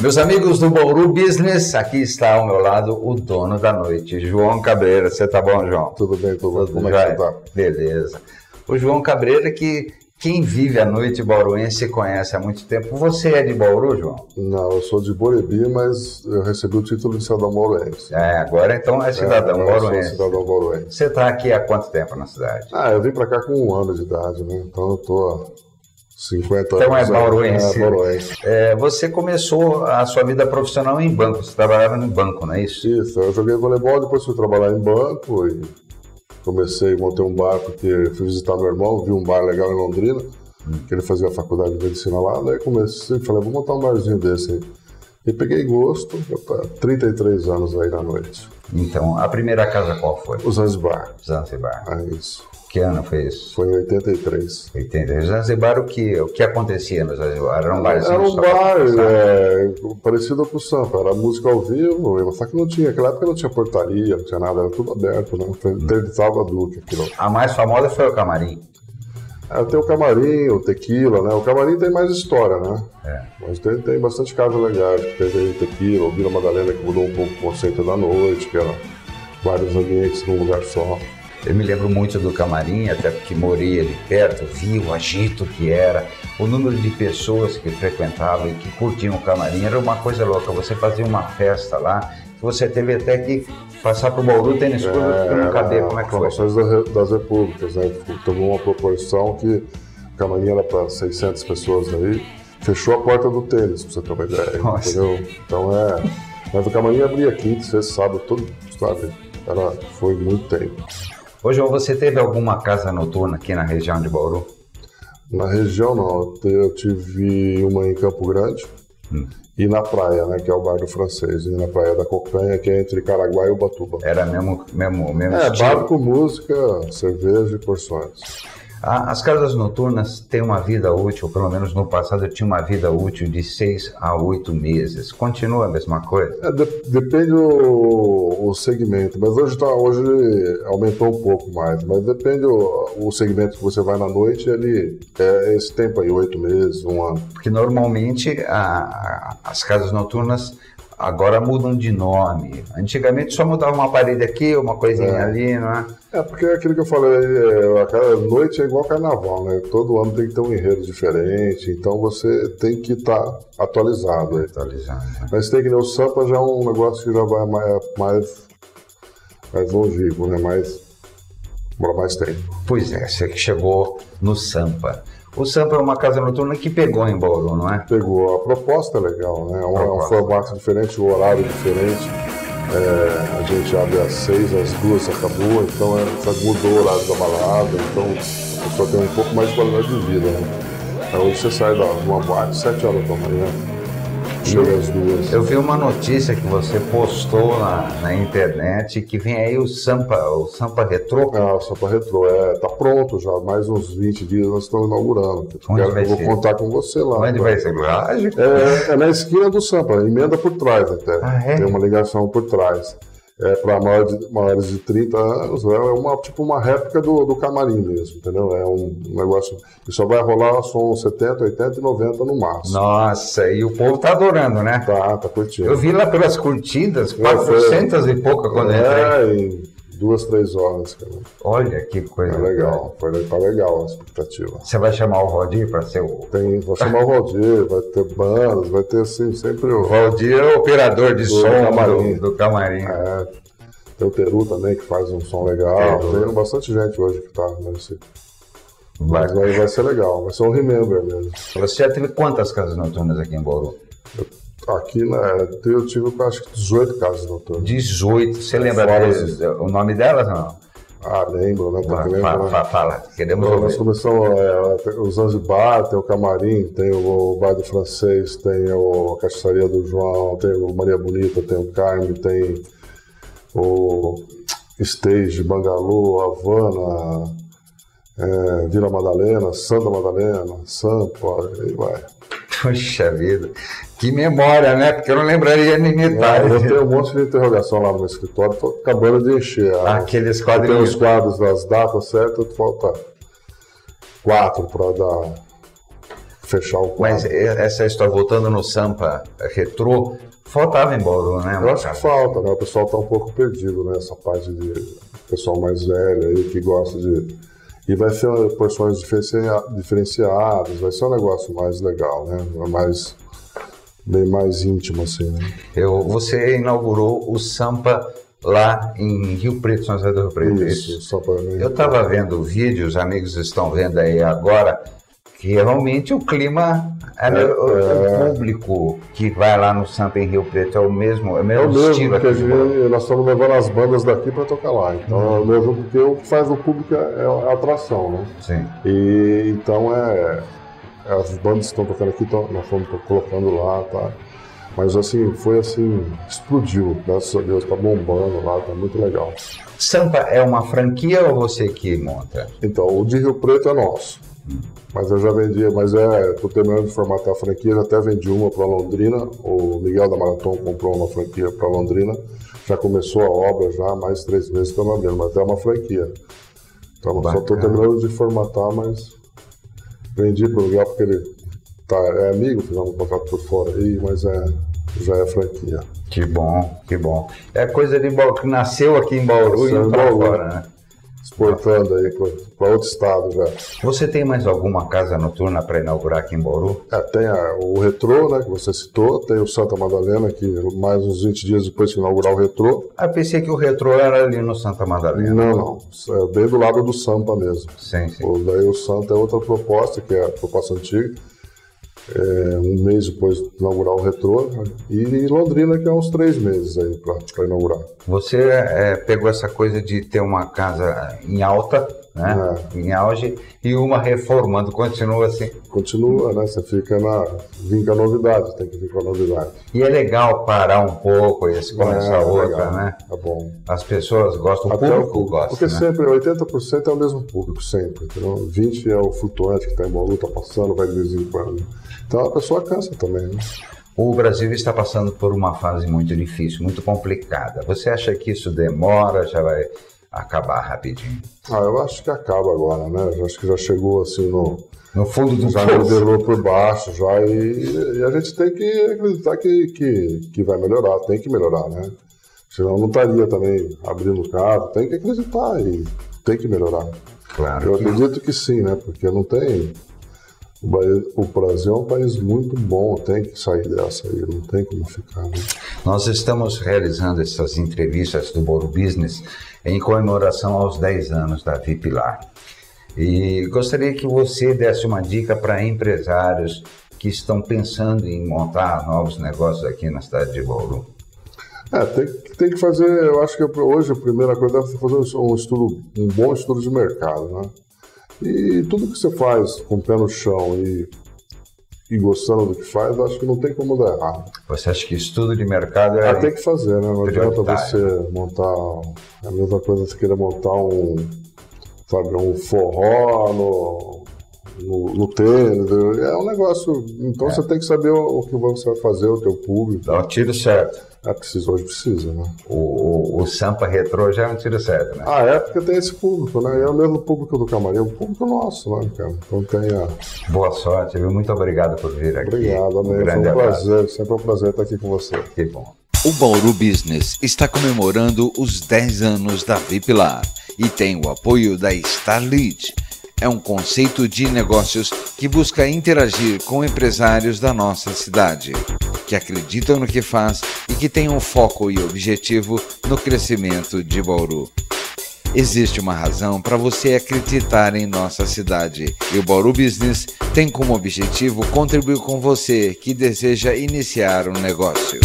Meus amigos do Bauru Business, aqui está ao meu lado o dono da noite, João Cabreira. Você tá bom, João? Tudo bem, tudo, Tudo Como é que tá? Beleza. O João Cabreira, que quem vive a noite bauruense conhece há muito tempo. Você é de Bauru, João? Não, eu sou de Borebi, mas eu recebi o título de cidadão bauruense. É, agora então é cidadão É, eu sou bauruense. cidadão bauruense. Você está aqui há quanto tempo na cidade? Ah, eu vim pra cá com um ano de idade, né? Então eu tô 50 Então é anos. né? bauruense. É, bauruense. É, você começou a sua vida profissional em banco, você trabalhava em banco, não é isso? Isso, eu joguei voleibol, depois fui trabalhar em banco e comecei, montei um bar porque fui visitar meu irmão, vi um bar legal em Londrina, que ele fazia a faculdade de medicina lá, daí comecei, falei, vou montar um barzinho desse aí. E peguei gosto, há 33 anos aí na noite. Então, a primeira casa qual foi? O Zanzibar, Zanzibar. é isso. Que ano foi isso? Foi em 83. 80. Zanzibar, o que, o que acontecia no Zanzibar? Era um barzinho Era um bar é, parecido com o Sampa, era música ao vivo, só que não tinha, naquela época não tinha portaria, não tinha nada, era tudo aberto, né? Teve Salva Duque aquilo. A mais famosa foi o Camarim. É, tem o camarim, o tequila, né? O camarim tem mais história, né? É. Mas tem, tem bastante casa legais. Teve aí o tequila, o Vila Madalena, que mudou um pouco o conceito da noite, que era vários ambientes num lugar só. Eu me lembro muito do camarim, até porque morei ali perto, vi o agito que era, o número de pessoas que frequentavam e que curtiam o camarim, era uma coisa louca. Você fazia uma festa lá, você teve até que passar pro Bauru Tênis Clube porque não cabia. Como é que foi? Das, das Repúblicas, né? Tomou uma proporção que o camarim era para 600 pessoas aí, fechou a porta do tênis, pra você ter uma ideia, Nossa. entendeu? Então é... Mas o camarim abria quinta, sexta, sábado, todo, sabe? Era, foi muito tempo. Ô João, você teve alguma casa noturna aqui na região de Bauru? Na região não, eu tive uma em Campo Grande Hum. e na praia, né, que é o bar do francês, e na praia da Cocanha, que é entre Caraguá e Ubatuba. Era mesmo, mesmo, mesmo É, estilo? bar com música, cerveja e porções. As casas noturnas têm uma vida útil, pelo menos no passado tinha uma vida útil de seis a oito meses. Continua a mesma coisa? É, de- depende o, o segmento, mas hoje, tá, hoje aumentou um pouco mais, mas depende o, o segmento que você vai na noite, ele é esse tempo aí, oito meses, um ano. Porque normalmente a- a- as casas noturnas agora mudam de nome. Antigamente só mudava uma parede aqui, uma coisinha É. ali, não é? É, porque é aquilo que eu falei, é, a cada noite é igual carnaval, né? Todo ano tem que ter um enredo diferente, então você tem que estar atualizado aí. Atualizando. né? Mas tem que ter o Sampa já é um negócio que já vai mais, mais, mais longevo, né? Mais, mais tempo. Pois é, você que chegou no Sampa. O Sampa é uma casa noturna que pegou em Bauru, não é? Pegou, a proposta é legal, né? É um, é um formato diferente, o horário diferente. É, a gente abre às seis, às duas acabou, então é, mudou o horário da balada, então a pessoa tem um pouco mais de qualidade de vida, né? Hoje você sai de uma boate sete horas da manhã. Eu vi uma notícia que você postou na, na internet que vem aí o Sampa, o Sampa Retrô. Ah, só para retrô, é, tá pronto já, mais uns 20 dias nós estamos inaugurando. Eu Onde quero- vai eu vou ser? contar com você lá. Onde vai ser? É, é na esquina do Sampa, emenda por trás até. Ah, é? Tem uma ligação por trás. É, para maiores de, de 30 anos, né, é uma, tipo uma réplica do, do camarim mesmo, entendeu? É um negócio que só vai rolar som 70, 80 e 90 no máximo. Nossa, e o povo tá adorando, né? Tá, tá curtindo. Eu vi lá pelas curtidas, 400 e pouca quando eu entrei. é, em duas, três horas, cara. Olha que coisa. É legal, foi, tá legal a expectativa. Você vai chamar o Valdir para ser o. Tem, vou chamar o Valdir, vai ter bandas, vai ter assim, sempre o. Valdir é o operador de som camarim. do, do camarim. É, tem o Teru também que faz um som legal. Teru. Tem bastante gente hoje que tá nesse. Vai. Mas vai, vai ser legal, vai ser um remember mesmo. Você já teve quantas casas noturnas aqui em Bauru? Aqui né, eu tive acho que 18 casas noturnas. 18. Você lembra Fora deles, o nome delas não? Ah, lembro, né? Tem que Fala, fala, né? fala. Queremos Nós ouvir. começamos é, o Zanzibar, tem o Camarim, tem o Bar do Francês, tem o, a Cachaçaria do João, tem o Maria Bonita, tem o Carme, tem o Stage, Bangalô, Havana, é, Vila Madalena, Santa Madalena, Sampa, aí vai. Puxa vida. Que memória, né? Porque eu não lembraria nem metade. eu tenho um monte de interrogação lá no meu escritório, tô acabando de encher. Aqueles quadrinhos. os quadros das datas certas, falta quatro para dar fechar o quadro. Mas essa história, voltando no Sampa retrô, faltava em Bauru, né? Eu acho que falta, né? O pessoal está um pouco perdido nessa né? parte de pessoal mais velho aí que gosta de. E vai ser porções diferenciadas, vai ser um negócio mais legal, né? Mais, bem mais íntimo, assim, né? Eu, você inaugurou o Sampa lá em Rio Preto, São José do Rio Preto. É isso, isso. Eu estava vendo o vídeo, os amigos estão vendo aí agora, que realmente o clima é, é, o, é, público que vai lá no Sampa em Rio Preto é o mesmo, é o mesmo, é o mesmo estilo porque gente, nós estamos levando as bandas daqui para tocar lá. Então uhum. é o mesmo porque o que faz o público é, é a atração, né? Sim. E então é, as bandas que estão tocando aqui, tão, nós estamos colocando lá, tá? Mas assim, foi assim, explodiu, graças a Deus, tá bombando lá, tá muito legal. Sampa é uma franquia ou você que monta? Então, o de Rio Preto é nosso. Mas eu já vendi, mas é, tô terminando de formatar a franquia, já até vendi uma para Londrina, o Miguel da Marathon comprou uma franquia para Londrina, já começou a obra já, mais três meses estamos abrindo, mas é uma franquia. Então Bacana. só estou terminando de formatar, mas vendi para o Miguel porque ele tá, é amigo, fizemos um contrato por fora aí, mas é, já é franquia. Que bom, que bom. É coisa de que nasceu aqui em Bauru e para fora, né? Exportando aí para outro estado já. Você tem mais alguma casa noturna para inaugurar aqui em Bauru? É, tem a, o Retrô, né, que você citou, tem o Santa Madalena, que mais uns 20 dias depois de inaugurar o Retrô. Ah, pensei que o Retrô era ali no Santa Madalena. Não, não, é bem do lado do Sampa mesmo. Sim, sim. O, daí o Santa é outra proposta, que é a proposta antiga é, um mês depois de inaugurar o retrô, e Londrina, que é uns três meses aí para inaugurar. Você é, pegou essa coisa de ter uma casa em alta, né? É. em auge, e uma reformando, continua assim? Continua, né? Você fica na. Vinca a novidade, tem que vir com a novidade. E é legal parar um pouco e começar é, outra, legal. né? É bom. As pessoas gostam, o público o, gosta. Porque né? sempre, 80% é o mesmo público, sempre. Entendeu? 20% é o flutuante que está em Bauru, está passando, vai de vez em quando. Então a pessoa cansa também, né? O Brasil está passando por uma fase muito difícil, muito complicada. Você acha que isso demora, já vai acabar rapidinho? Ah, eu acho que acaba agora, né? Eu acho que já chegou assim no, no fundo do já nivelou por baixo já e, e, a gente tem que acreditar que, que, que vai melhorar, tem que melhorar, né? Senão não estaria também abrindo o carro, tem que acreditar e tem que melhorar. Claro. Eu acredito que sim, né? Porque não tem o Brasil é um país muito bom, tem que sair dessa aí, não tem como ficar. Né? Nós estamos realizando essas entrevistas do Boro Business em comemoração aos 10 anos da Vipilar. E gostaria que você desse uma dica para empresários que estão pensando em montar novos negócios aqui na cidade de Bauru. É, tem, tem que fazer, eu acho que hoje a primeira coisa é fazer um estudo, um bom estudo de mercado, né? E tudo que você faz com o pé no chão e, e gostando do que faz, acho que não tem como dar errado. Você acha que estudo de mercado é. Ah, tem que fazer, né? Não adianta você montar. É a mesma coisa você querer montar um. Sabe, um forró no, no, no tênis. É um negócio. Então é. você tem que saber o, o, que você vai fazer, o teu público. Dá tiro certo. É, precisa, hoje precisa, né? O, o, o Sampa Retro já é um tiro certo, né? Ah, é porque tem esse público, né? É o mesmo público do Camarim, é o público nosso, né, cara? Então tem a... Boa sorte, viu? Muito obrigado por vir aqui. Obrigado, amém. Um Foi um abraço. prazer, sempre é um prazer estar aqui com você. Que bom. O Bauru Business está comemorando os 10 anos da Vipilar e tem o apoio da Starlead é um conceito de negócios que busca interagir com empresários da nossa cidade, que acreditam no que faz e que têm um foco e objetivo no crescimento de Bauru. Existe uma razão para você acreditar em nossa cidade e o Bauru Business tem como objetivo contribuir com você que deseja iniciar um negócio.